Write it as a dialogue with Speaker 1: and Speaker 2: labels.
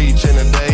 Speaker 1: beach in a day.